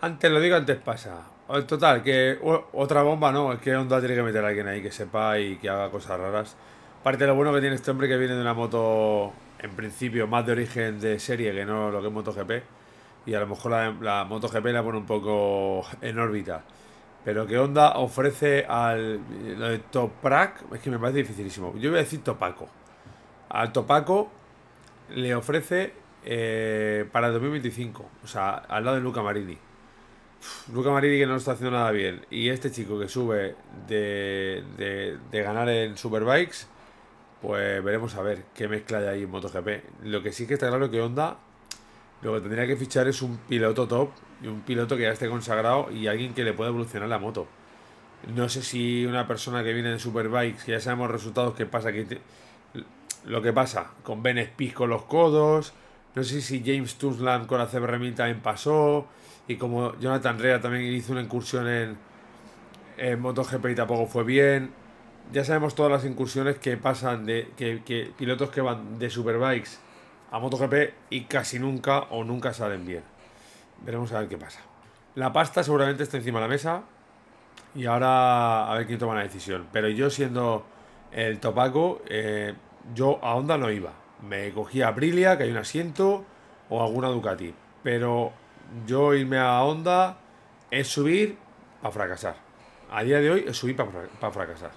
Antes lo digo, antes pasa. Total, que otra bomba no, es que Honda tiene que meter a alguien ahí que sepa y que haga cosas raras. Aparte lo bueno que tiene este hombre que viene de una moto, en principio, más de origen de serie que no lo que es MotoGP. Y a lo mejor la, la MotoGP la pone un poco en órbita. Pero que Honda ofrece al lo de Toprak, es que me parece dificilísimo. Yo voy a decir Topaco. Al Topaco le ofrece eh, para 2025, o sea, al lado de Luca Marini. Luca Marini que no está haciendo nada bien. Y este chico que sube de, de, ganar en Superbikes, pues veremos a ver qué mezcla hay ahí en MotoGP. Lo que sí que está claro que Honda lo que tendría que fichar es un piloto top y un piloto que ya esté consagrado y alguien que le pueda evolucionar la moto. No sé si una persona que viene de Superbikes, que ya sabemos resultados que pasa, que lo que pasa con Ben Spies con los codos, no sé si James Tunsland con la CBR también pasó, y como Jonathan Rea también hizo una incursión en, en MotoGP y tampoco fue bien. Ya sabemos todas las incursiones que pasan de que, que pilotos que van de Superbikes a MotoGP y casi nunca o nunca salen bien. Veremos a ver qué pasa. La pasta seguramente está encima de la mesa y ahora a ver quién toma la decisión. Pero yo siendo el topaco, eh, yo a Honda no iba. Me cogía Aprilia, que hay un asiento, o alguna Ducati. Pero yo irme a Honda es subir para fracasar. A día de hoy es subir para fracasar.